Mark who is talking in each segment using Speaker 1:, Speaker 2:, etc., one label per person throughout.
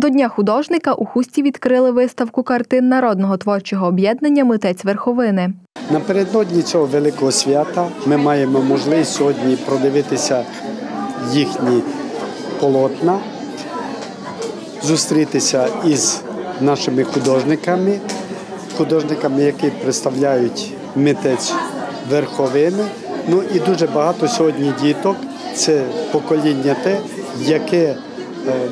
Speaker 1: До Дня художника у Хусті відкрили виставку картин народного творчого об'єднання Митець Верховини.
Speaker 2: Напередодні цього великого свята ми маємо можливість сьогодні продивитися їхні полотна, зустрітися із нашими художниками, художниками, які представляють митець верховини. Ну і дуже багато сьогодні діток. Це покоління те, яке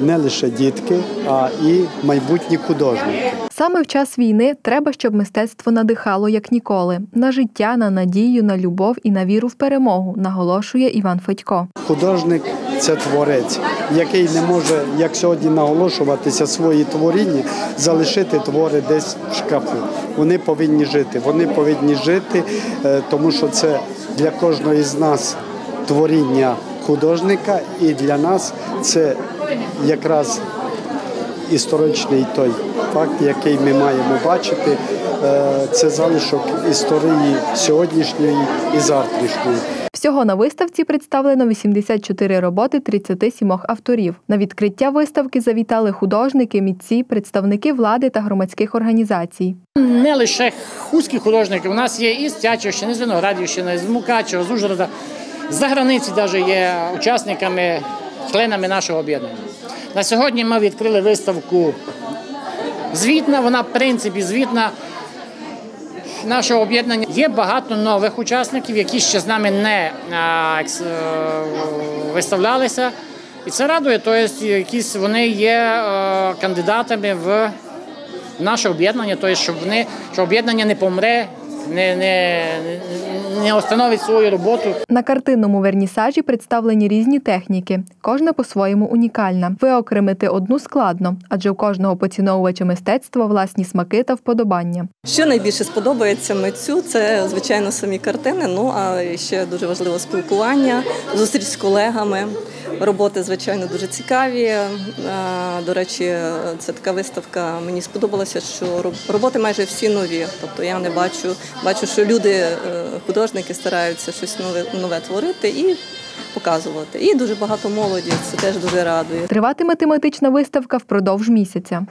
Speaker 2: не лише дітки, а і майбутні художники.
Speaker 1: Саме в час війни треба, щоб мистецтво надихало як ніколи на життя, на надію, на любов і на віру в перемогу, наголошує Іван Федько.
Speaker 2: Художник це творець, який не може, як сьогодні наголошуватися свої творіння, залишити твори десь в шкафу. Вони повинні жити. Вони повинні жити, е, тому що це для кожного з нас творіння художника, і для нас це якраз історичний той факт, який ми маємо бачити. Е, Це залишок історії сьогоднішньої і завтрашньої.
Speaker 1: Всього на виставці представлено 84 роботи 37 авторів. На відкриття виставки завітали художники, митці, представники влади та громадських організацій.
Speaker 3: Не лише хуські художники, у нас є і з Тячівщини, з Виноградівщини, з Мукачева, з Ужгорода. За границі навіть є учасниками, членами нашого об'єднання. На сьогодні ми відкрили виставку звітна, вона в принципі звітна нашого об'єднання. Є багато нових учасників, які ще з нами не е, виставлялися. І це радує, тобто якісь вони є е, кандидатами в наше об'єднання, тобто, щоб вони об'єднання не помре, не, не, не остановить свою роботу.
Speaker 1: На картинному вернісажі представлені різні техніки, кожна по-своєму унікальна. Виокремити одну складно, адже у кожного поціновувача мистецтва власні смаки та вподобання.
Speaker 4: Що найбільше сподобається митцю, це звичайно самі картини. Ну а ще дуже важливо спілкування, зустріч з колегами. Роботи, звичайно, дуже цікаві. Е, До речі, це така виставка. Мені сподобалося, що роботи майже всі нові. Тобто я не бачу, бачу, що люди, е, художники, стараються щось нове нове творити і показувати. І дуже багато молоді. Це теж дуже радує.
Speaker 1: Триватиме тематична виставка впродовж місяця.